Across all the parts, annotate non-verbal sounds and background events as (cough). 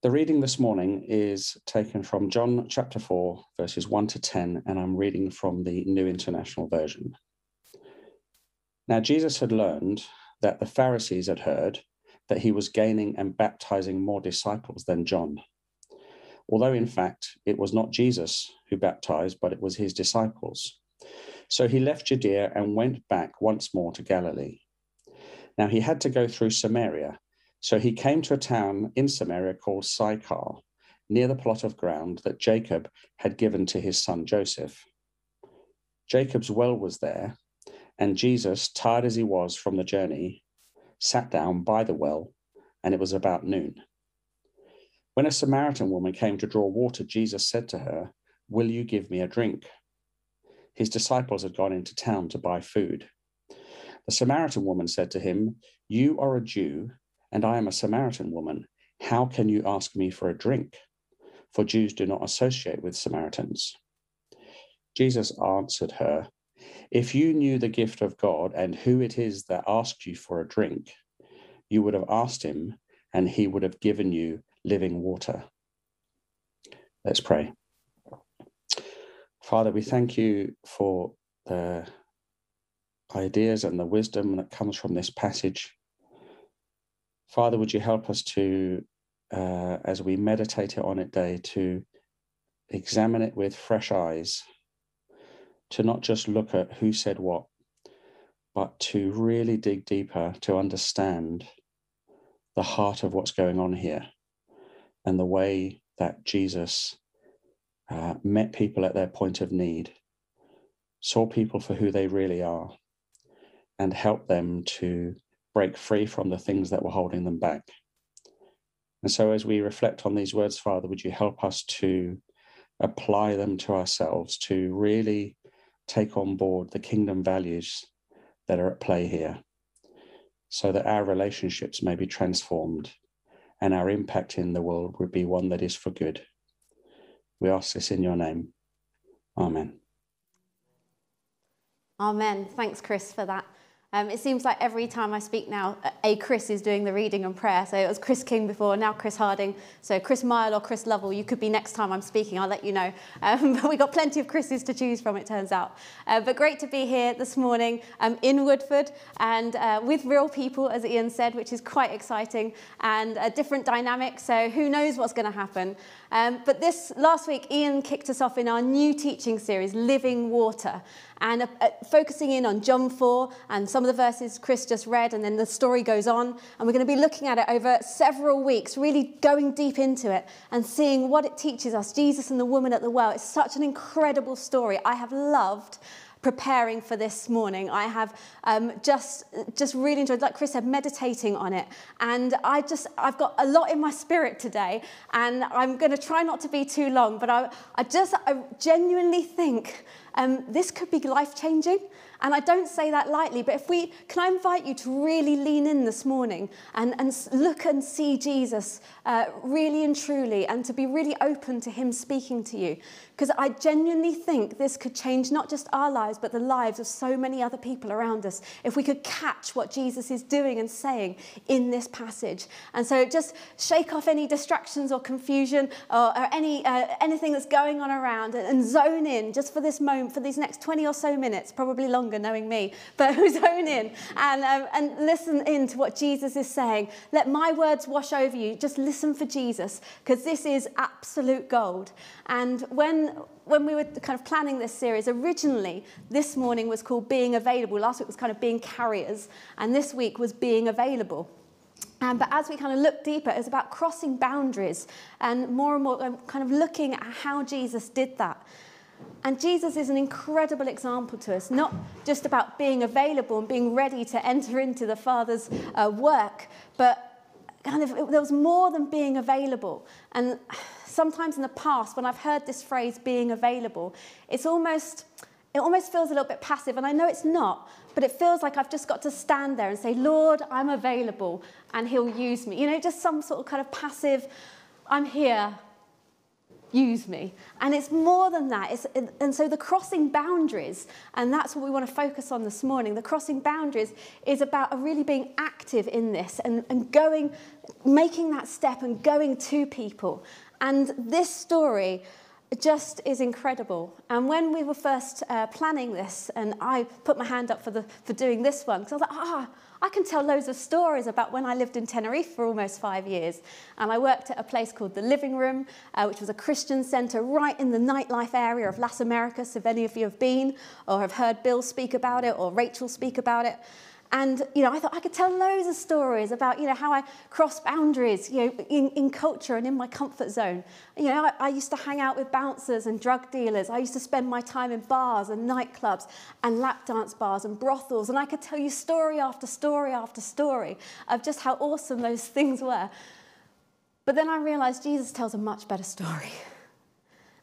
The reading this morning is taken from John chapter 4, verses 1 to 10, and I'm reading from the New International Version. Now, Jesus had learned that the Pharisees had heard that he was gaining and baptizing more disciples than John. Although, in fact, it was not Jesus who baptized, but it was his disciples. So he left Judea and went back once more to Galilee. Now, he had to go through Samaria. So he came to a town in Samaria called Sychar, near the plot of ground that Jacob had given to his son Joseph. Jacob's well was there, and Jesus, tired as he was from the journey, sat down by the well, and it was about noon. When a Samaritan woman came to draw water, Jesus said to her, Will you give me a drink? His disciples had gone into town to buy food. The Samaritan woman said to him, You are a Jew and I am a Samaritan woman. How can you ask me for a drink? For Jews do not associate with Samaritans. Jesus answered her, If you knew the gift of God and who it is that asked you for a drink, you would have asked him, and he would have given you living water. Let's pray. Father, we thank you for the ideas and the wisdom that comes from this passage. Father, would you help us to, uh, as we meditate on it day, to examine it with fresh eyes, to not just look at who said what, but to really dig deeper to understand the heart of what's going on here and the way that Jesus uh, met people at their point of need, saw people for who they really are, and helped them to break free from the things that were holding them back. And so, as we reflect on these words, Father, would you help us to apply them to ourselves, to really take on board the kingdom values that are at play here, so that our relationships may be transformed and our impact in the world would be one that is for good. We ask this in your name. Amen. Amen. Thanks, Chris, for that um, it seems like every time I speak now, a Chris is doing the reading and prayer. So it was Chris King before, now Chris Harding. So Chris Mile or Chris Lovell, you could be next time I'm speaking, I'll let you know. (laughs) Um, but we've got plenty of Chris's to choose from, it turns out. Uh, but great to be here this morning um, in Woodford and uh, with real people, as Ian said, which is quite exciting and a different dynamic. So who knows what's going to happen. Um, but this last week, Ian kicked us off in our new teaching series, Living Water, and uh, uh, focusing in on John 4 and some of the verses Chris just read, and then the story goes on. And we're going to be looking at it over several weeks, really going deep into it and seeing what it teaches us. Jesus and the woman at the well. It's such an incredible story. I have loved preparing for this morning, I have um, just just really enjoyed, like Chris said, meditating on it. And I just I've got a lot in my spirit today, and I'm going to try not to be too long, but I I just I genuinely think um, this could be life changing. And I don't say that lightly, but if we, can I invite you to really lean in this morning and, and look and see Jesus uh, really and truly and to be really open to him speaking to you? Because I genuinely think this could change not just our lives, but the lives of so many other people around us if we could catch what Jesus is doing and saying in this passage. And so just shake off any distractions or confusion or, or any, uh, anything that's going on around and, and zone in just for this moment, for these next 20 or so minutes, probably longer longer knowing me, but (laughs) zone in and, um, and listen in to what Jesus is saying. Let my words wash over you. Just listen for Jesus because this is absolute gold. And when, when we were kind of planning this series, originally this morning was called Being Available. Last week was kind of Being Carriers, and this week was Being Available. Um, but as we kind of look deeper, it's about crossing boundaries and more and more um, kind of looking at how Jesus did that. And Jesus is an incredible example to us, not just about being available and being ready to enter into the Father's uh, work, but kind of there was more than being available. And sometimes in the past, when I've heard this phrase being available, it's almost it almost feels a little bit passive, and I know it's not, but it feels like I've just got to stand there and say, Lord, I'm available, and He'll use me. You know, just some sort of kind of passive, I'm here, use me. And it's more than that. It's, and so the crossing boundaries, and that's what we want to focus on this morning, the crossing boundaries is about really being active in this and, and going, making that step and going to people. And this story just is incredible. And when we were first uh, planning this, and I put my hand up for, the, for doing this one, because I was like, ah, oh, I can tell loads of stories about when I lived in Tenerife for almost five years. And I worked at a place called The Living Room, uh, which was a Christian centre right in the nightlife area of Las Americas, if any of you have been or have heard Bill speak about it or Rachel speak about it. And, you know, I thought I could tell loads of stories about, you know, how I cross boundaries, you know, in, in culture and in my comfort zone. You know, I, I used to hang out with bouncers and drug dealers. I used to spend my time in bars and nightclubs and lap dance bars and brothels. And I could tell you story after story after story of just how awesome those (laughs) things were. But then I realized Jesus tells a much better story. (laughs)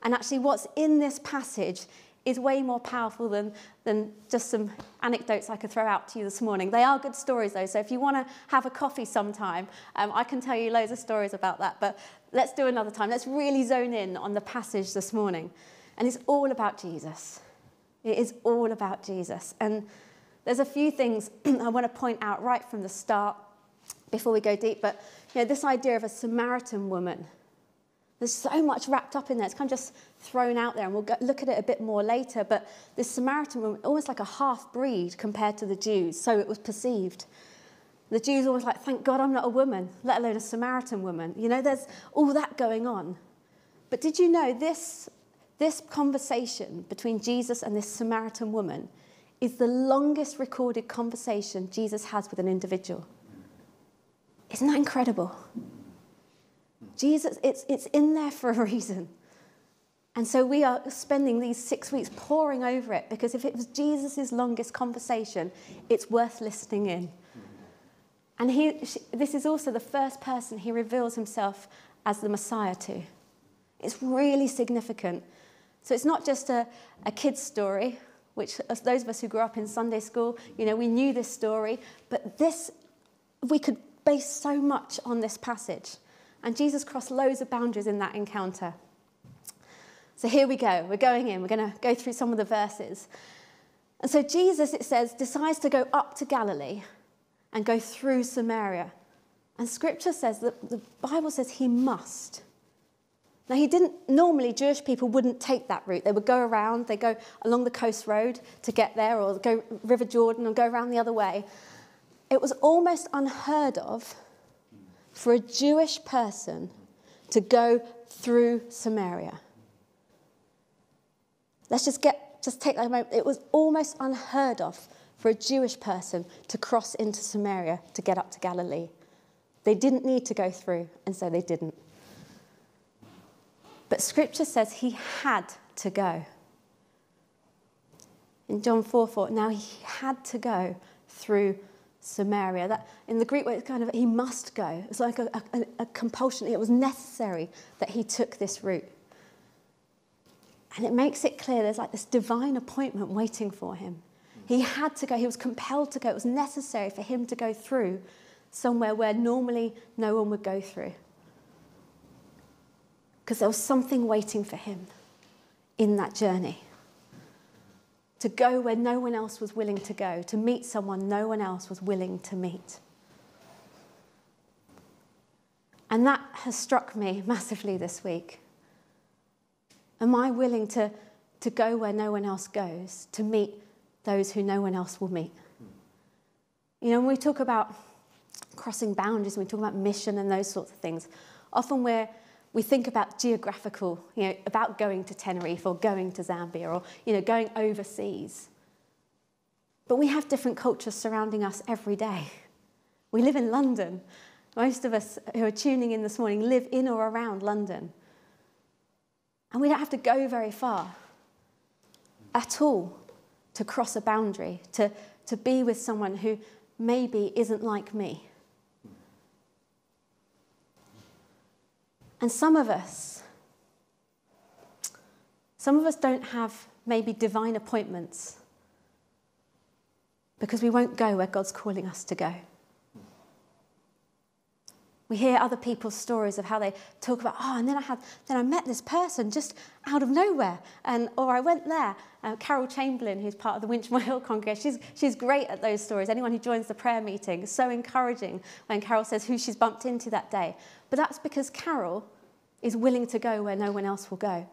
And actually, what's in this passage is way more powerful than, than just some anecdotes I could throw out to you this morning. They are good stories, though, so if you want to have a coffee sometime, um, I can tell you loads of stories about that. But let's do another time. Let's really zone in on the passage this morning. And it's all about Jesus. It is all about Jesus. And there's a few things (clears throat) I want to point out right from the start before we go deep. But you know, this idea of a Samaritan woman there's so much wrapped up in there. It's kind of just thrown out there, and we'll go, look at it a bit more later. But this Samaritan woman, almost like a half breed compared to the Jews, so it was perceived. The Jews always like, thank God I'm not a woman, let alone a Samaritan woman. You know, there's all that going on. But did you know this, this conversation between Jesus and this Samaritan woman is the longest recorded conversation Jesus has with an individual? Isn't that incredible? Jesus, it's, it's in there for a (laughs) reason. And so we are spending these six weeks poring over it because if it was Jesus' longest conversation, it's worth listening in. And he, she, this is also the first person he reveals himself as the Messiah to. It's really significant. So it's not just a, a kid's story, which those of us who grew up in Sunday school, you know, we knew this story, but this, we could base so much on this passage. And Jesus crossed loads of boundaries in that encounter. So here we go. We're going in. We're going to go through some of the verses. And so Jesus, it says, decides to go up to Galilee and go through Samaria. And scripture says that the Bible says he must. Now, he didn't, normally, Jewish people wouldn't take that route. They would go around, they go along the coast road to get there, or go River Jordan and go around the other way. It was almost unheard of for a Jewish person to go through Samaria. Let's just get just take that moment. It was almost unheard of for a Jewish person to cross into Samaria to get up to Galilee. They didn't need to go through, and so they didn't. But scripture says he had to go. In John 4 4, now he had to go through Samaria. That, in the Greek way, it's kind of, he must go. It's like a, a, a compulsion. It was necessary that he took this route. And it makes it clear there's like this divine appointment waiting for him. He had to go, he was compelled to go. It was necessary for him to go through somewhere where normally no one would go through. Because there was something waiting for him in that journey to go where no one else was willing to go, to meet someone no one else was willing to meet. And that has struck me massively this week. Am I willing to, to go where no one else goes, to meet those who no one else will meet? You know, when we talk about crossing boundaries, when we talk about mission and those sorts of things, often we're we think about geographical, you know, about going to Tenerife or going to Zambia or, you know, going overseas. But we have different cultures surrounding us every day. We live in London. Most of us who are tuning in this morning live in or around London. And we don't have to go very far at all to cross a boundary, to, to be with someone who maybe isn't like me. And some of us, some of us don't have maybe divine appointments because we won't go where God's calling us to go. We hear other people's stories of how they talk about, oh, and then I had, then I met this person just out of nowhere, and or I went there. Uh, Carol Chamberlain, who's part of the Winchmore Hill congregation, she's she's great at those stories. Anyone who joins the prayer meeting is so encouraging when Carol says who she's bumped into that day. But that's because Carol is willing to go where no one else will go,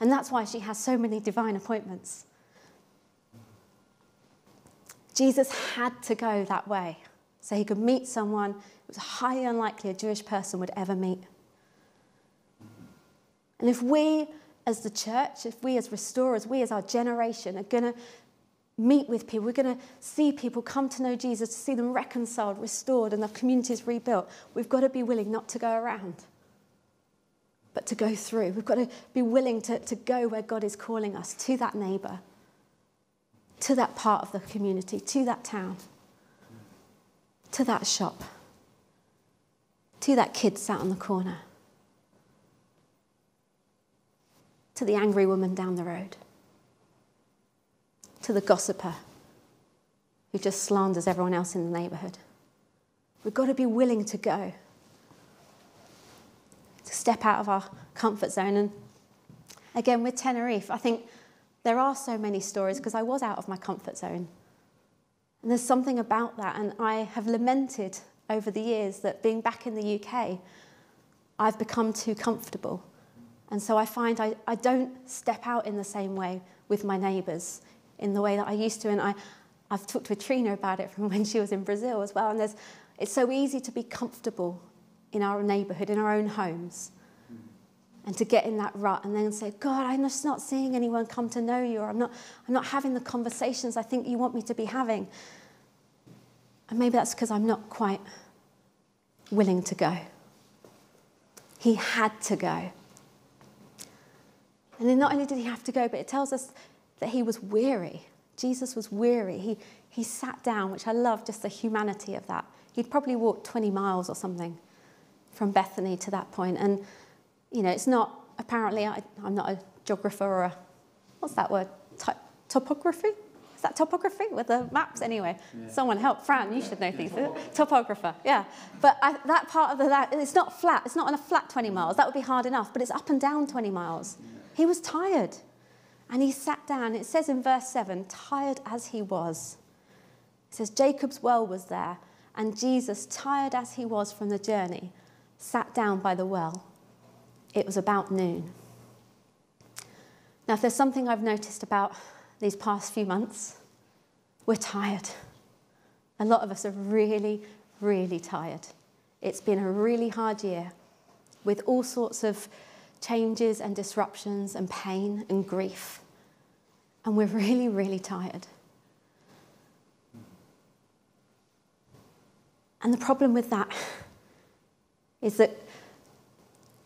and that's why she has so many divine appointments. Jesus had to go that way so he could meet someone it was highly unlikely a Jewish person would ever meet. And if we, as the church, if we as restorers, we as our generation are going to meet with people, we're going to see people come to know Jesus, to see them reconciled, restored, and their communities rebuilt, we've got to be willing not to go around, to go through. We've got to be willing to, to go where God is calling us to that neighbour, to that part of the community, to that town, to that shop to that kid sat on the corner, to the angry woman down the road, to the gossiper who just slanders everyone else in the neighbourhood. We've got to be willing to go, step out of our comfort zone. And again, with Tenerife, I think there are so many stories because I was out of my comfort zone. And there's something about that, and I have lamented over the years that being back in the UK, I've become too comfortable. And so I find I, I don't step out in the same way with my neighbours in the way that I used to. And I, I've talked to Trina about it from (laughs) when she was in Brazil as well. And there's, it's so easy to be comfortable in our neighbourhood, in our own homes, and to get in that rut and then say, God, I'm just not seeing anyone come to know you, or I'm not, I'm not having the conversations I think you want me to be having. And maybe that's because I'm not quite willing to go. He had to go. And then not only did he have to go, but it tells us that he was weary. Jesus was weary. He, he sat down, which I love just the humanity of that. He'd probably walked 20 miles or something from Bethany to that point. And, you know, it's not, apparently, I, am not a geographer or a, what's that word? Ty- topography? Is that topography with the maps? Anyway, yeah. someone help. Fran, you should know things. Topographer, yeah. But I, that part of the, that, it's not flat. It's not on a flat 20 miles. That would be hard enough. But it's up and down 20 miles. Yeah. He was tired. And he sat down. It says in verse 7, tired as he was. It says, Jacob's well was there. And Jesus, tired as he was from the journey, sat down by the well. It was about noon. Now, if there's something I've noticed about these past few months, we're tired. A lot of us are really, really tired. It's been a really hard year with all sorts of changes and disruptions and pain and grief. And we're (laughs) really, really tired. And the problem with that is that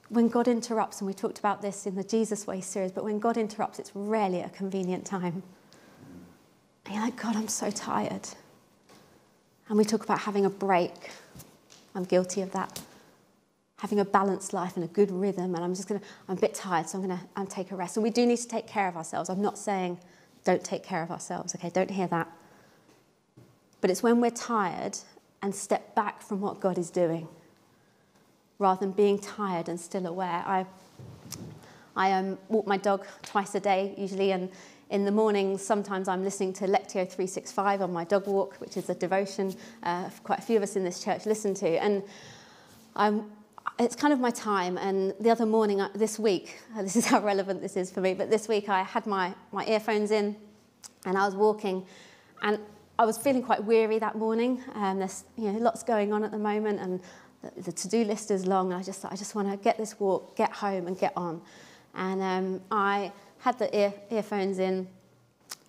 when God interrupts, and we talked about this in the Jesus Way series, but when God interrupts, it's rarely a convenient time. And you're like, God, I'm so tired. And we talk about having a break. I'm guilty of that. Having a balanced life and a good rhythm, and I'm just gonna, I'm a bit tired, so I'm gonna I'm take a rest. And we do need to take care of ourselves. I'm not saying don't take care of ourselves, okay? Don't hear that. But it's when we're tired and step back from what God is doing rather than being tired and still aware. I, I um, walk my dog twice a day usually, and in the mornings, sometimes I'm listening to Lectio 365 on my dog walk, which is a devotion uh, quite a few of us in this church listen to. And I'm, it's kind of my time. And the other morning, uh, this week, (laughs) this is how relevant this is for me, but this week I had my, my earphones in and I was walking. And I was feeling quite weary that morning. Um, there's you know, lots going on at the moment, and the, to-do list is long. I just thought, I just want to get this walk, get home, and get on. And um, I had the ear, earphones in,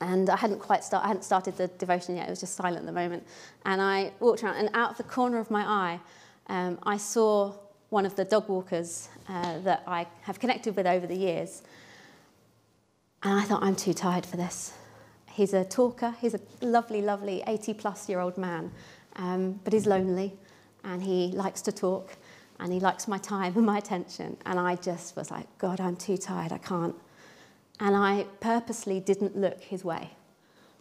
and I hadn't quite start, I hadn't started the devotion yet. It was just silent at the moment. And I walked around, and out of the corner of my eye, um, I saw one of the dog walkers uh, that I have connected with over the years. And I thought, I'm too tired for this. He's a talker. He's a lovely, lovely 80 plus year old man, um, but he's lonely and he likes to talk and he likes my time and my attention. And I just was like, God, I'm too tired. I can't. And I purposely didn't look his way.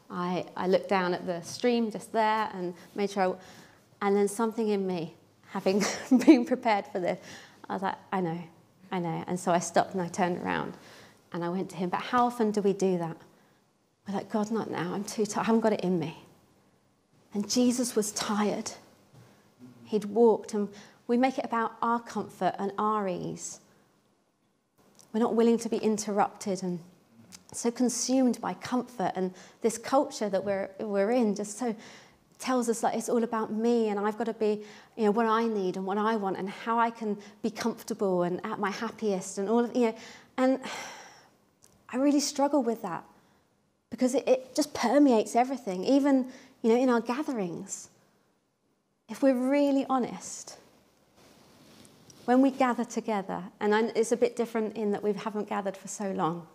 I, I looked down at the stream just there and made sure, I, and then something in me having (laughs) been prepared for this. I was like, I know, I know. And so I stopped and I turned around and I went to him, but how often do we do that? We're like, God, not now. I'm too tired. I haven't got it in me. And Jesus was tired. He'd walked, and we make it about our comfort and our ease. We're not willing to be interrupted and so consumed by comfort and this culture that we're, we're in just so tells us that it's all about me and I've got to be, you know, what I need and what I want and how I can be comfortable and at my happiest and all of, you know, and (sighs) I really struggle with that because it, it just permeates everything, even, you know, in our gatherings. If we're really honest, when we gather together, and it's a bit different in that we haven't gathered for so long,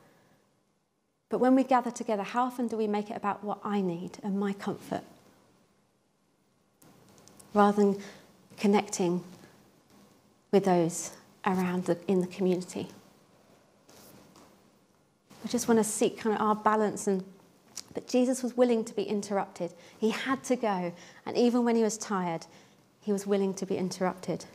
but when we gather together, how often do we make it about what I need and my comfort? Rather than connecting with those around the, in the community. We just want to seek kind of our balance and but Jesus was willing to be interrupted. He had to go, and even when he was tired, he was willing to be interrupted.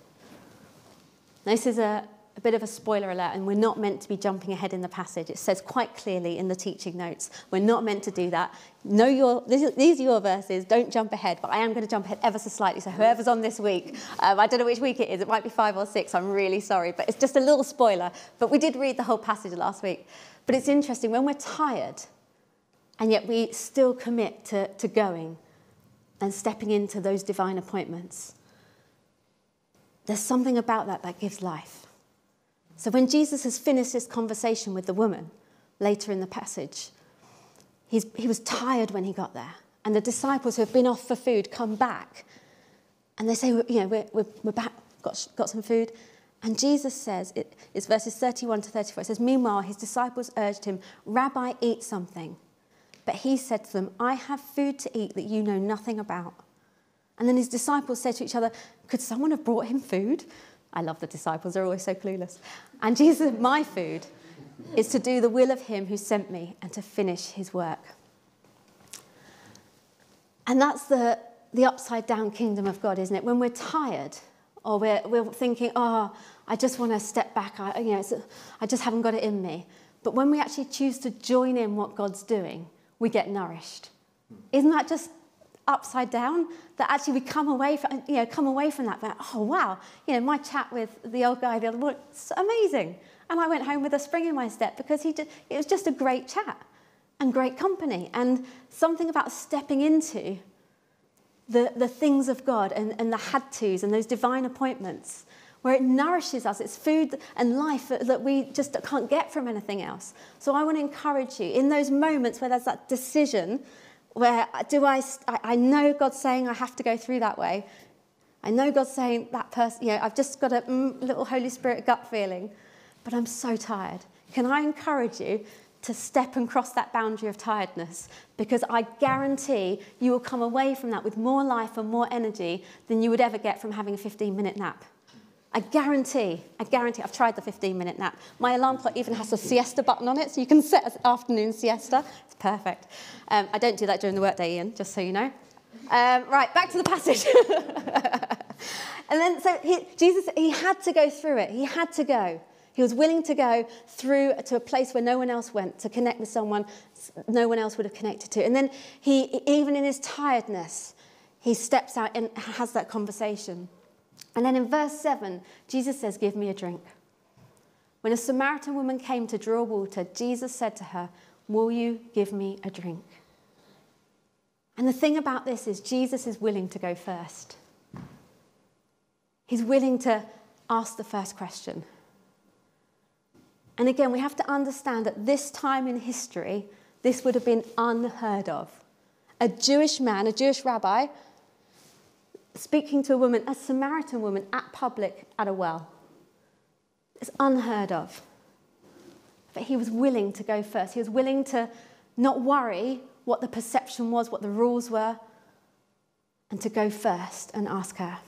This is a, a bit of a spoiler alert, and we're not meant to be jumping ahead in the passage. It says quite clearly in the teaching notes, we're not meant to do that. Know your, these are your verses, don't jump ahead, but I am going to jump ahead ever so slightly. So whoever's on this week, um, I don't know which week it is, it might be five or six, I'm really sorry, but it's just a little spoiler. But we did read the whole passage last week. But it's interesting, when we're tired, and yet we still commit to, to going and stepping into those divine appointments there's something about that that gives life. So when Jesus has finished his conversation with the woman later in the passage, he's, he was tired when he got there. And the disciples who have been off for food come back and they say, you know, we're, we're, we're back, got, got some food. And Jesus says, it, it's verses 31 to 34, it says, Meanwhile, his disciples urged him, Rabbi, eat something. But he said to them, I have food to eat that you know nothing about. And then his disciples said to each other, Could someone have brought him food? I love the disciples, they're always so clueless. And Jesus said, My food is to do the will of him who sent me and to finish his work. And that's the, the upside down kingdom of God, isn't it? When we're tired or we're, we're thinking, oh, I just want to step back, I, you know, I just haven't got it in me. But when we actually choose to join in what God's doing, we get nourished. Isn't that just upside down that actually we come away from, you know, come away from that, but, oh, wow, you know, my chat with the old guy the other morning, it's amazing. And I went home with a spring in my step because he did, it was just a great chat and great company and something about stepping into the, the things of God and, and the had tos and those divine appointments where it nourishes us. It's food and life that, we just can't get from anything else. So I want to encourage you in those moments where there's that decision where do I, I know God's saying I have to go through that way. I know God's saying that person, you know, I've just got a mm, little Holy Spirit gut feeling, but I'm so tired. Can I encourage you to step and cross that boundary of tiredness? Because I guarantee you will come away from that with more life and more energy than you would ever get from having a 15 minute nap. I guarantee, I guarantee, I've tried the 15 minute nap. My alarm clock even has a siesta button on it, so you can set an afternoon siesta. It's perfect. Um, I don't do that during the workday, Ian, just so you know. Um, right, back to the passage. (laughs) and then, so he, Jesus, he had to go through it. He had to go. He was willing to go through to a place where no one else went to connect with someone no one else would have connected to. And then he, even in his tiredness, he steps out and has that conversation. And then in verse 7, Jesus says, Give me a drink. When a Samaritan woman came to draw water, Jesus said to her, Will you give me a drink? And the thing about this is, Jesus is willing to go first. He's willing to ask the first question. And again, we have to understand that this time in history, this would have been unheard of. A Jewish man, a Jewish rabbi, speaking to a woman, a Samaritan woman, at public at a well. It's unheard of. But he was willing to go first. He was willing to not worry what the perception was, what the rules were, and to go first and ask her.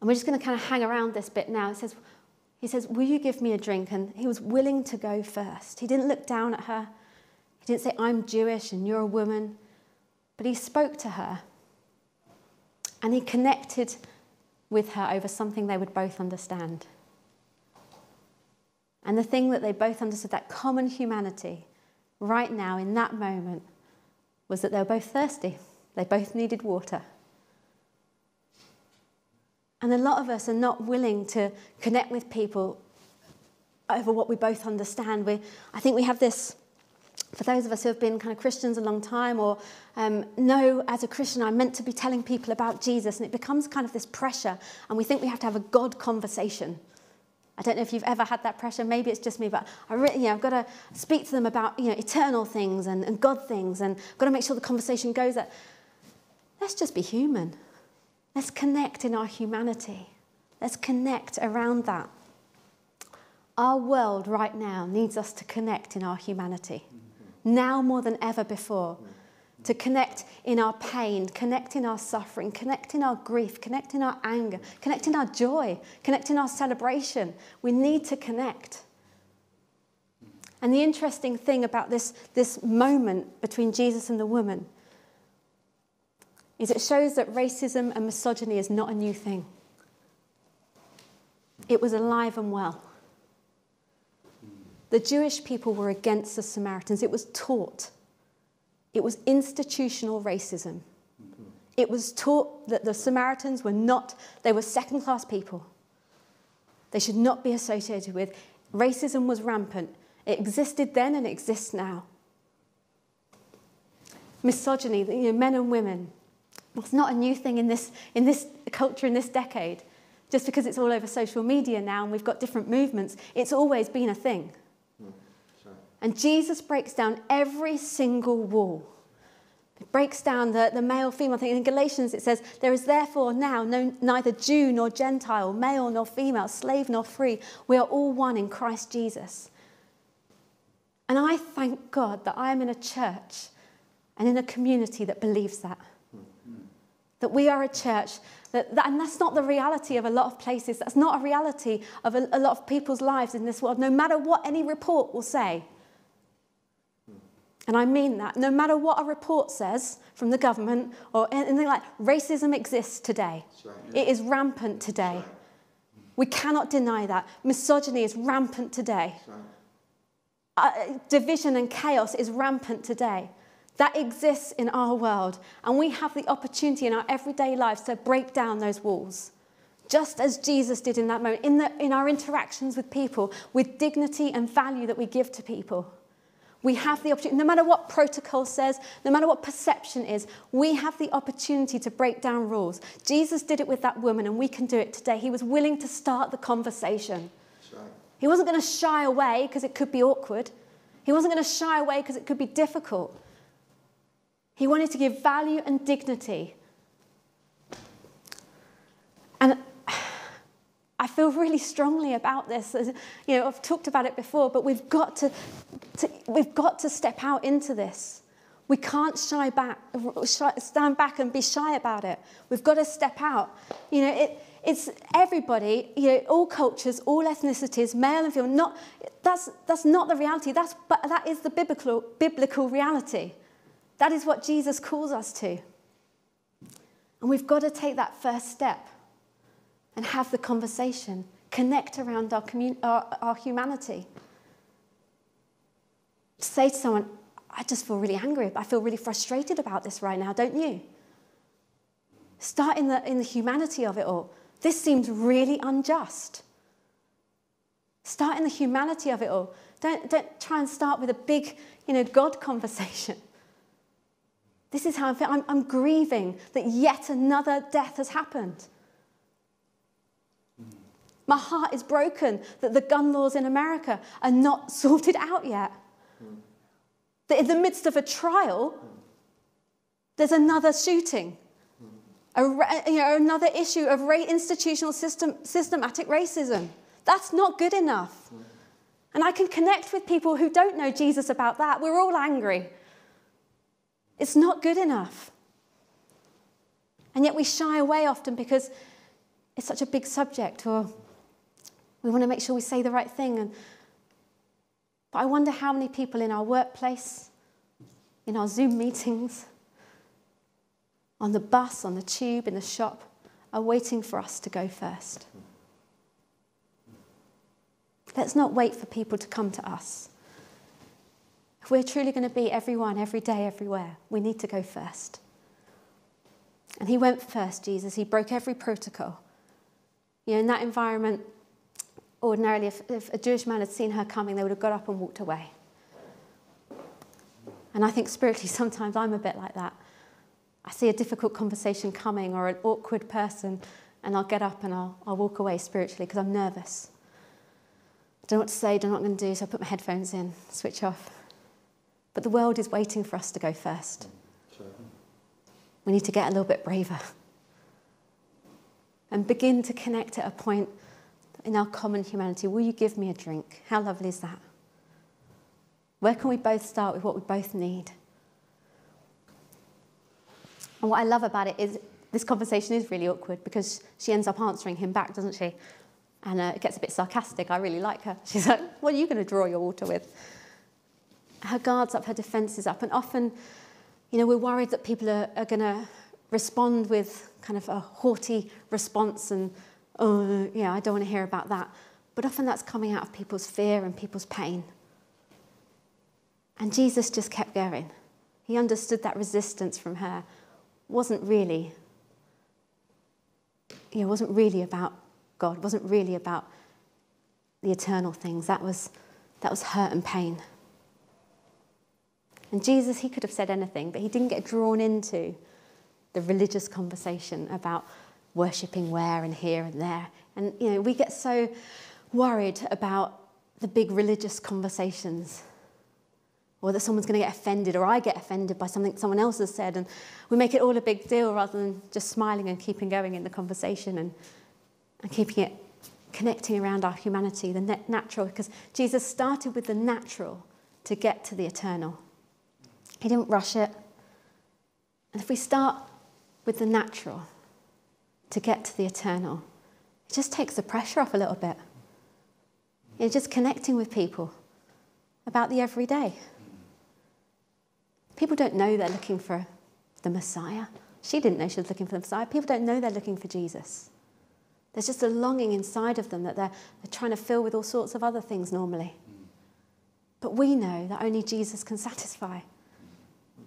And we're just going to kind of hang around this bit now. It says, he says, Will you give me a drink? And he was willing to go first. He didn't look down at her. He didn't say, I'm Jewish and you're a woman. But he spoke to her And he connected with her over something they would both understand. And the thing that they both understood, that common humanity, right now in that moment, was that they were both thirsty. They both needed water. And a lot of us are not willing to connect with people over what we both understand. We, I think we have this, for those of us who have been kind of Christians a long time or um, know as a Christian I'm meant to be telling people about Jesus, and it becomes kind of this pressure, and we think we have to have a God conversation. I don't know if you've ever had that pressure. Maybe it's just me, but I really, you know, I've got to speak to them about you know, eternal things and, and God things, and I've got to make sure the conversation goes that. Let's just be human. Let's connect in our humanity. Let's connect around that. Our world right now needs us to connect in our humanity, now more than ever before. To connect in our pain, connect in our suffering, connect in our grief, connect in our anger, connect in our joy, connect in our celebration. We need to connect. And the interesting thing about this, this moment between Jesus and the woman is it shows that racism and misogyny is not a new thing. It was alive and well. The Jewish people were against the Samaritans. It was taught. It was institutional racism. Mm-hmm. It was taught that the Samaritans were not, they were second class people. They should not be associated with. Racism was rampant. It existed then and it exists now. Misogyny, you know, men and women, it's not a new thing in this, in this culture, in this decade. Just because it's all over social media now and we've got different movements, it's always been a thing. And Jesus breaks down every single wall. It breaks down the, the male female thing. In Galatians, it says, There is therefore now no, neither Jew nor Gentile, male nor female, slave nor free. We are all one in Christ Jesus. And I thank God that I am in a church and in a community that believes that. That we are a church, that, that, and that's not the reality of a lot of places. That's not a reality of a, a lot of people's lives in this world, no matter what any report will say. And I mean that. No matter what a report says from the government or anything like racism exists today. Right, yeah. It is rampant today. Right. We cannot deny that. Misogyny is rampant today. Right. Uh, division and chaos is rampant today. That exists in our world. And we have the opportunity in our everyday lives to break down those walls. Just as Jesus did in that moment, in, the, in our interactions with people, with dignity and value that we give to people. We have the opportunity, no matter what protocol says, no matter what perception is, we have the opportunity to break down rules. Jesus did it with that woman, and we can do it today. He was willing to start the conversation. Right. He wasn't going to shy away because it could be awkward. He wasn't going to shy away because it could be difficult. He wanted to give value and dignity. And I feel really strongly about this. You know, I've talked about it before, but we've got to, to we've got to step out into this. We can't shy back, stand back and be shy about it. We've got to step out. You know, it, it's everybody, you know, all cultures, all ethnicities, male and female. Not, that's, that's not the reality. That's, but that is the biblical, biblical reality. That is what Jesus calls us to. And we've got to take that first step and have the conversation, connect around our, our, our humanity. Say to someone, I just feel really angry. I feel really frustrated about this right now, don't you? Start in the, in the humanity of it all. This seems really unjust. Start in the humanity of it all. Don't, don't try and start with a big, you know, God (laughs) conversation. This is how I feel. I'm, I'm grieving that yet another death has happened. My heart is broken that the gun laws in America are not (laughs) sorted out yet. That in the midst of a trial, there's another shooting, a, you know, another issue of institutional system, systematic racism. That's not good enough. And I can connect with people who don't know Jesus about that. We're all angry. It's not good enough. And yet we shy away often because it's such a big subject, or we want to make sure we say the right thing. And, but I wonder how many people in our workplace, in our Zoom meetings, on the bus, on the tube, in the shop, are waiting for us to go first. Let's not wait for people to come to us. If we're truly going to be everyone, every day, everywhere, we need to go first. And he went first, Jesus. He broke every protocol. You know, in that environment, ordinarily, if, if a Jewish man had seen her coming, they would have got up and walked away. And I think spiritually, (laughs) sometimes I'm a bit like that. I see a difficult conversation coming or an awkward person, and I'll get up and I'll, I'll walk away spiritually because I'm nervous. I don't know what to say, don't know what I'm going to do, so I put my headphones in, switch off. But the world is waiting for us to go first. We need to get a little bit braver and begin to connect at a point in our common humanity. Will you give me a drink? How lovely is that? Where can we both start with what we both need? And what I love about it is this conversation is really awkward because she ends up answering him back, doesn't she? And uh, it gets a bit sarcastic. I really like her. (laughs) She's like, What are you going to draw your water with? Her guard's up, her defense is up. And often, you know, we're worried that people are, are going to respond with kind of a haughty response and, oh, yeah, I don't want to hear about that. But often that's coming out of people's fear and people's pain. And Jesus just kept going. He understood that resistance from her wasn't really, you know, wasn't really about God, wasn't really about the eternal things. That was, that was hurt and pain. And Jesus, he could have said anything, but he didn't get drawn into the religious conversation about worshipping where and here and there. And, you know, we get so worried about the big religious conversations or that someone's going to get offended or I get offended by something someone else has said. And we make it all a big deal rather than just smiling and keeping going in the conversation and, and keeping it connecting around our humanity, the natural, because Jesus started with the natural to get to the eternal. He didn't rush it. And if we start with the natural to get to the eternal, it just takes the pressure off a little bit. You're just connecting with people about the everyday. People don't know they're looking for the Messiah. She didn't know she was looking for the Messiah. People don't know they're looking for Jesus. There's just a longing inside of them that they're, they're trying to fill with all sorts of other things normally. But we know that only Jesus can satisfy.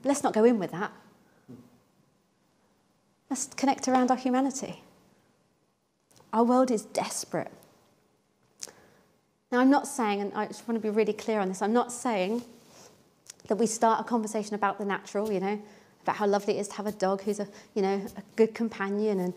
Let's not go in with that. Let's connect around our humanity. Our world is desperate. Now, I'm not saying, and I just want to be really clear on this, I'm not saying that we start a conversation about the natural, you know, about how lovely it is to have a dog who's a, you know, a good companion and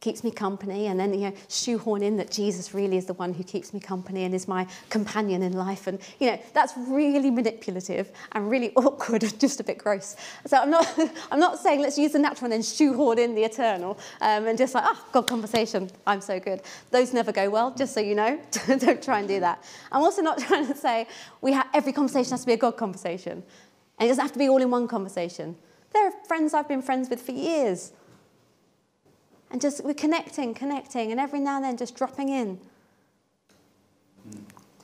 keeps me company, and then you know shoehorn in that Jesus really is the one who keeps me company and is my companion in life, and you know that's really manipulative and really (laughs) awkward and just a bit gross. So I'm not (laughs) I'm not saying let's use the natural and then shoehorn in the eternal um, and just like ah oh, God conversation I'm so good. Those never go well, just so you know. (laughs) Don't try and do that. I'm also not trying to say we have every conversation has to be a God conversation, and it doesn't have to be all in one conversation. There are friends I've been friends with for years and just we're connecting, connecting, and every now and then just dropping in.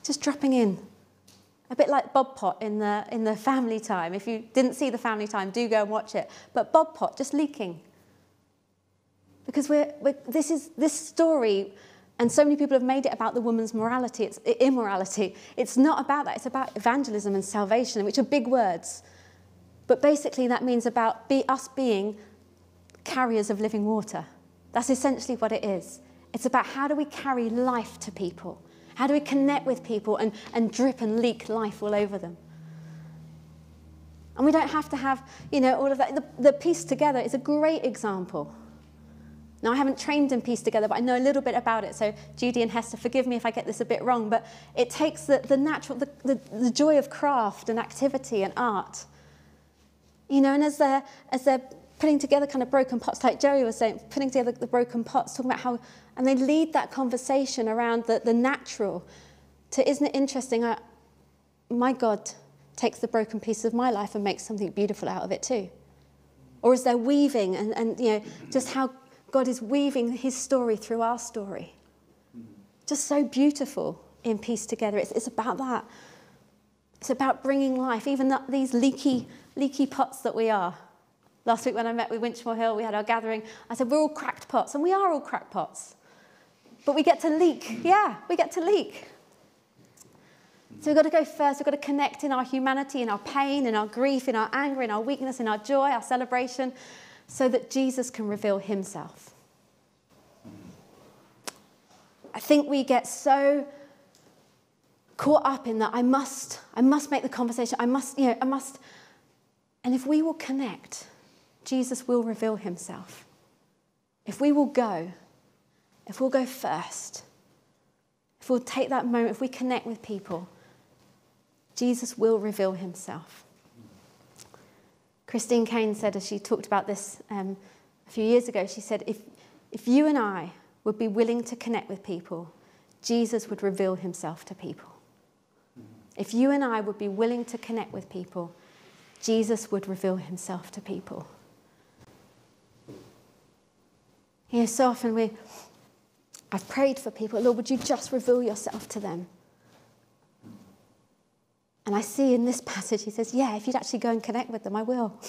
Just dropping in. A bit like Bob Pot in the, in the family time. If you didn't see the family time, do go and watch it. But Bob Pot just leaking. Because we're, we're, this is this story, and so many people have made it about the woman's morality, it's immorality. It's not about that. It's about evangelism and salvation, which are big words. But basically, that means about be, us being carriers of living water. That's essentially what it is. It's about how do we carry life to people? How do we connect with people and, and drip and leak life all over them? And we don't have to have, you know, all of that. The, the Piece Together is a great example. Now, I haven't trained in Piece Together, but I know a little bit about it. So, Judy and Hester, forgive me if I get this a bit wrong, but it takes the, the natural, the, the, the joy of craft and activity and art. You know, and as they're, as they're putting together kind of broken pots, like Jerry was saying, putting together the broken pots, talking about how, and they lead that conversation around the, the natural to, isn't it interesting? I, my God takes the broken pieces of my life and makes something beautiful out of it too. Or is they're weaving, and, and you know, just how God is weaving his story through our story. Just so beautiful in piece together. It's, it's about that. It's about bringing life, even these leaky, leaky pots that we are Last week when I met with Winchmore Hill, we had our gathering. I said, We're all cracked pots, and we are all cracked pots. But we get to leak. Yeah, we get to leak. So we've got to go first. We've got to connect in our humanity, in our pain, in our grief, in our anger, in our weakness, in our joy, our celebration, so that Jesus can reveal himself. I think we get so caught up in that I must, I must make the conversation, I must, you know, I must. And if we will connect, Jesus will reveal himself. If we will go, if we'll go first, if we'll take that moment, if we connect with people, Jesus will reveal himself. Christine Caine said, as she talked about this um, a few years ago, she said, if, if you and I would be willing to connect with people, Jesus would reveal himself to people. If you and I would be willing to connect with people, Jesus would reveal himself to people. You know, so often we, I've prayed for people, Lord, would you just reveal yourself to them? And I see in this passage, he says, Yeah, if you'd actually go and connect with them, I will.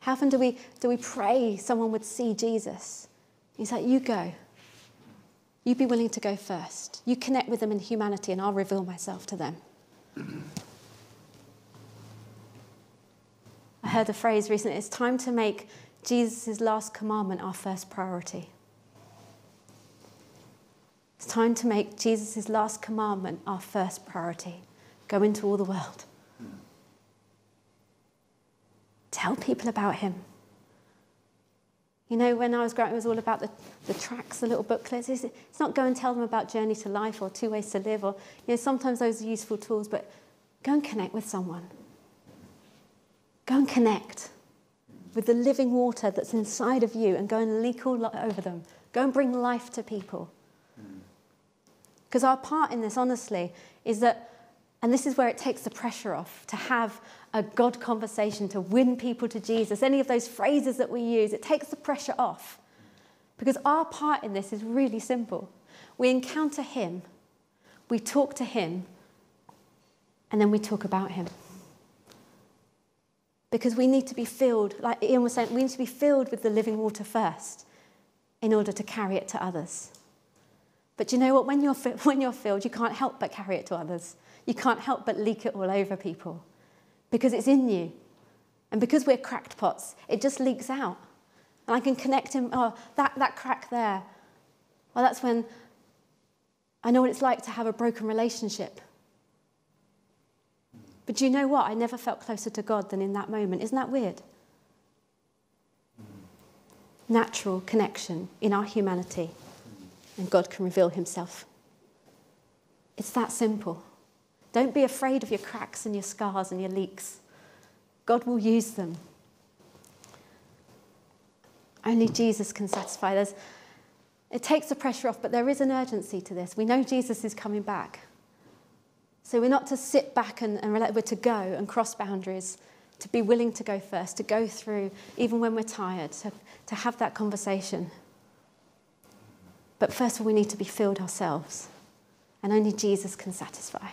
How often do we, do we pray someone would see Jesus? He's like, You go. You be willing to go first. You connect with them in humanity, and I'll reveal myself to them. I heard a phrase recently it's time to make Jesus' last commandment our first priority. It's time to make Jesus' last commandment our first priority. Go into all the world. Tell people about him. You know, when I was growing up, it was all about the, the tracts, the little booklets. It's, it's not go and tell them about Journey to Life or Two Ways to Live, or, you know, sometimes those are useful tools, but go and connect with someone. Go and connect with the living water that's inside of you and go and leak all over them. Go and bring life to people. Mm. Because our part in this, honestly, is that, and this is where it takes the pressure off, to have a God conversation, to win people to Jesus, any of those phrases that we use, it takes the pressure off. Because our part in this is really simple. We encounter Him, we talk to Him, and then we talk about Him. Because we need to be filled, like Ian was saying, we need to be filled with the living water first in order to carry it to others. But you know what? When you're, (laughs) when you're filled, you can't help but carry it to others. You can't help but leak it all over people because it's in you. And because we're cracked pots, it just leaks out. And I can connect him, oh, that, that crack there. Well, that's when I know what it's like to have a broken relationship. But you know what? I never felt closer to God than in that moment. Isn't that weird? Natural connection in our humanity, and God can reveal himself. It's that simple. Don't be afraid of your cracks and your scars and your leaks. God will use them. Only Jesus can satisfy. There's, it takes the pressure off, but there is an urgency to this. We know Jesus is coming back. So we're not to sit back and, and relate, we're to go and cross boundaries, to be willing to go first, to go through, even when we're tired, to, to have that conversation. But first of all, we need to be filled ourselves, and only Jesus can satisfy.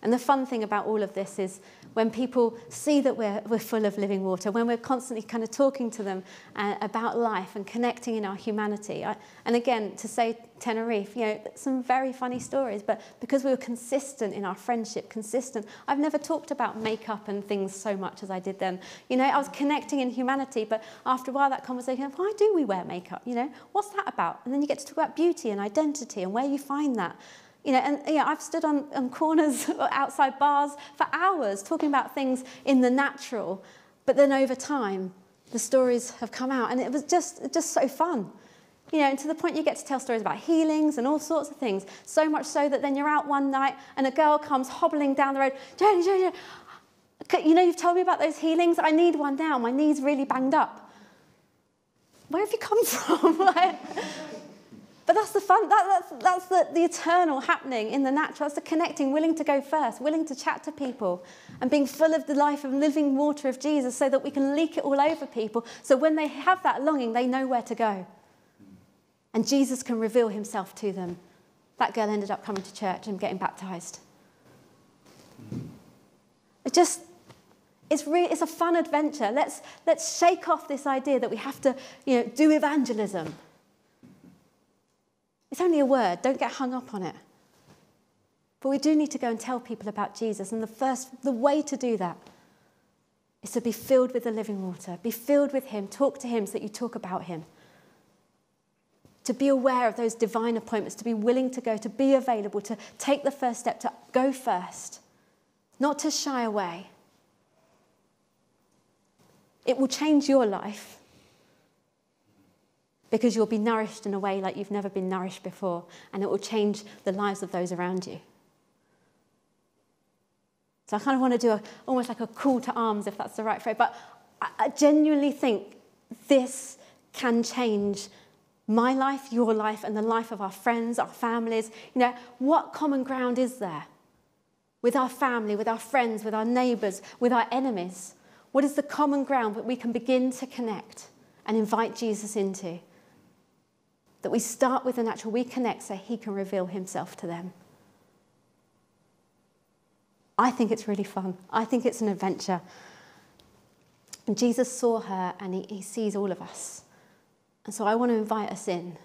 And the fun thing about all of this is when people see that we're, we're full of living water, when we're constantly kind of talking to them uh, about life and connecting in our humanity. I, and again, to say Tenerife, you know, some very funny stories, but because we were consistent in our friendship, consistent, I've never talked about makeup and things so much as I did then. You know, I was connecting in humanity, but after a while that conversation, why do we wear makeup? You know, what's that about? And then you get to talk about beauty and identity and where you find that. You know, and yeah, I've stood on, on corners (laughs) outside bars for hours talking about things in the natural, but then over time, the stories have come out, and it was just, just so fun. You know, and to the point you get to tell stories about healings and all sorts of things. So much so that then you're out one night and a girl comes hobbling down the road. Jenny, Jenny, you know, you've told me about those healings. I need one now. My knee's really banged up. Where have you come (laughs) from? (laughs) like, but that's the fun, that, that's, that's the, the eternal happening in the natural. That's the connecting, willing to go first, willing to chat to people, and being full of the life of living water of Jesus so that we can leak it all over people. So when they have that longing, they know where to go. And Jesus can reveal himself to them. That girl ended up coming to church and getting baptized. It just, It's, re- it's a fun adventure. Let's, let's shake off this idea that we have to you know, do evangelism. It's only a word, don't get hung up on it. But we do need to go and tell people about Jesus. And the first, the way to do that is to be filled with the living water, be filled with Him, talk to Him so that you talk about Him. To be aware of those divine appointments, to be willing to go, to be available, to take the first step, to go first, not to shy away. It will change your life because you'll be nourished in a way like you've never been nourished before, and it will change the lives of those around you. So I kind of want to do a, almost like a call to arms, if that's the right phrase. But I, I genuinely think this can change my life, your life, and the life of our friends, our families. You know, what common ground is there with our family, with our friends, with our neighbours, with our enemies? What is the common ground that we can begin to connect and invite Jesus into? That we start with the natural, we connect so he can reveal himself to them. I think it's really fun. I think it's an adventure. And Jesus saw her and he, he sees all of us. And so I want to invite us in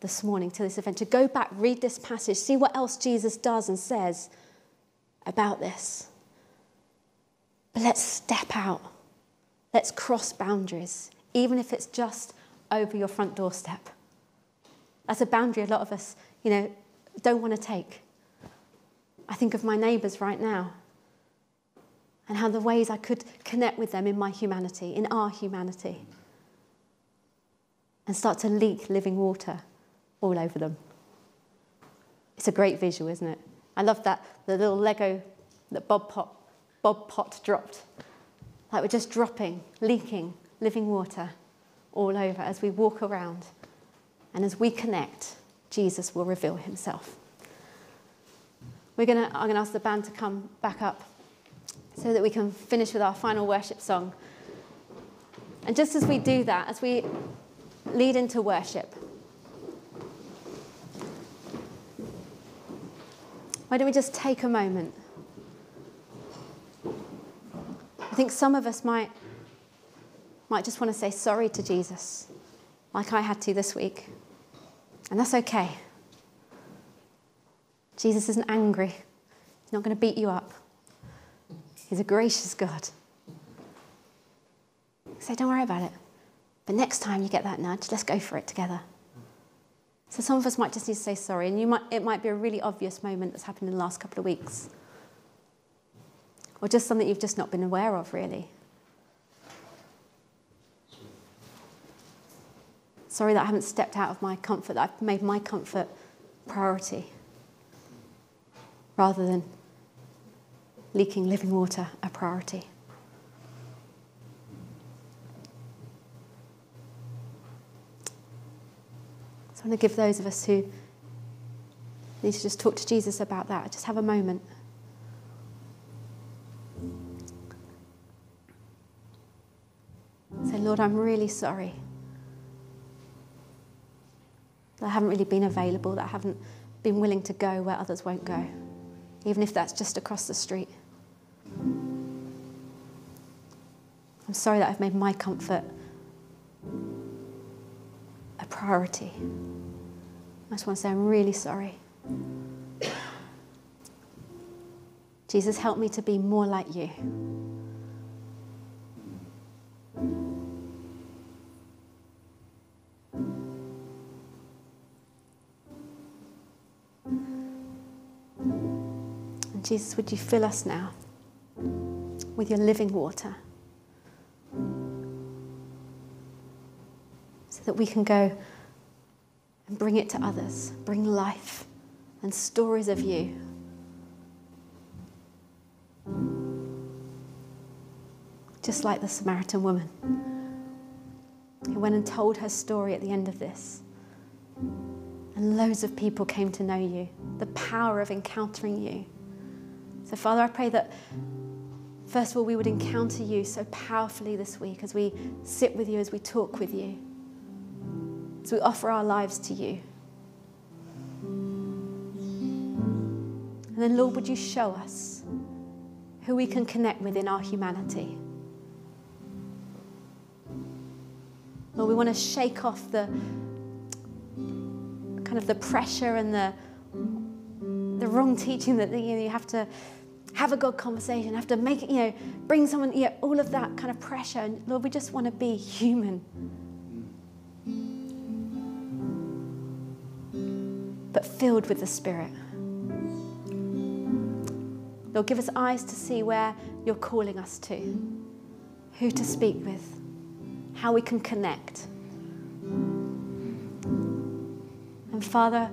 this morning to this adventure. Go back, read this passage, see what else Jesus does and says about this. But let's step out. Let's cross boundaries, even if it's just over your front doorstep. That's a boundary a lot of us, you know, don't want to take. I think of my neighbours right now and how the ways I could connect with them in my humanity, in our humanity, and start to leak living water all over them. It's a great visual, isn't it? I love that, the little Lego that Bob Pot, Bob Pot dropped. Like we're just dropping, leaking living water all over as we walk around. And as we connect, Jesus will reveal himself. We're gonna, I'm going to ask the band to come back up so that we can finish with our final worship song. And just as we do that, as we lead into worship, why don't we just take a moment? I think some of us might, might just want to say sorry to Jesus, like I had to this week. And that's okay. Jesus isn't angry, He's not going to beat you up. He's a gracious God. So don't worry about it. But next time you get that nudge, let's go for it together. So some of us might just need to say sorry, and you might, it might be a really obvious moment that's happened in the last couple of weeks. Or just something you've just not been aware of, really. Sorry that I haven't stepped out of my comfort, that I've made my comfort priority rather than leaking living water a priority. So I want to give those of us who need to just talk to Jesus about that, just have a moment. Say, Lord, I'm really sorry that haven't really been available, that haven't been willing to go where others won't go, even if that's just across the street. I'm sorry that I've made my comfort a priority. I just want to say I'm really sorry. Jesus, help me to be more like you. Jesus, would you fill us now with your living water so that we can go and bring it to others, bring life and stories of you. Just like the Samaritan woman who went and told her story at the end of this. And loads of people came to know you, the power of encountering you. So, Father, I pray that first of all, we would encounter you so powerfully this week as we sit with you, as we talk with you, as we offer our lives to you. And then, Lord, would you show us who we can connect with in our humanity. Lord, we want to shake off the kind of the pressure and the the wrong teaching that you, know, you have to have a good conversation, have to make it, you know, bring someone, you know, all of that kind of pressure. And Lord, we just want to be human. But filled with the Spirit. Lord, give us eyes to see where you're calling us to, who to speak with, how we can connect. And Father,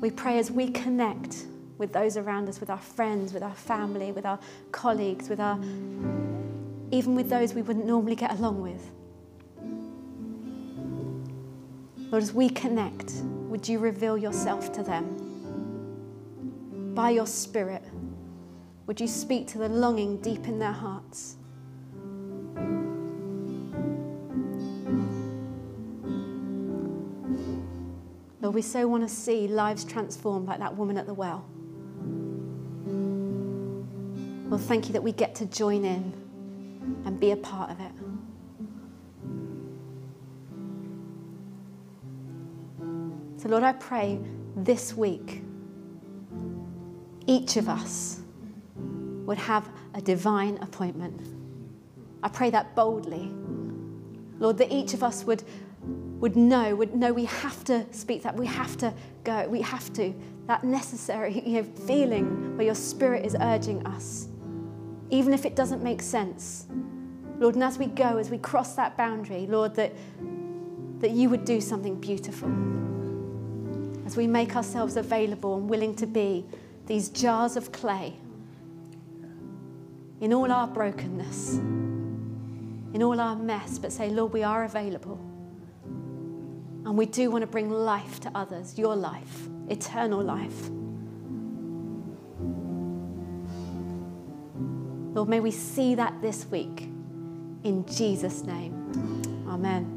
we pray as we connect with those around us, with our friends, with our family, with our colleagues, with our even with those we wouldn't normally get along with. Lord, as we connect, would you reveal yourself to them? By your Spirit, would you speak to the longing deep in their hearts? Lord, we so want to see lives transformed like that woman at the well. Well, thank you that we get to join in and be a part of it. So, Lord, I pray this week, each of us would have a divine appointment. I pray that boldly. Lord, that each of us would would know, would know we have to speak that, we have to go, we have to. That necessary (laughs) you know, feeling where your spirit is urging us, even if it doesn't make sense. Lord, and as we go, as we cross that boundary, Lord, that, that you would do something beautiful. As we make ourselves available and willing to be these jars of clay in all our brokenness, in all our mess, but say, Lord, we are available. And we do want to bring life to others, your life, eternal life. Lord, may we see that this week. In Jesus' name. Amen.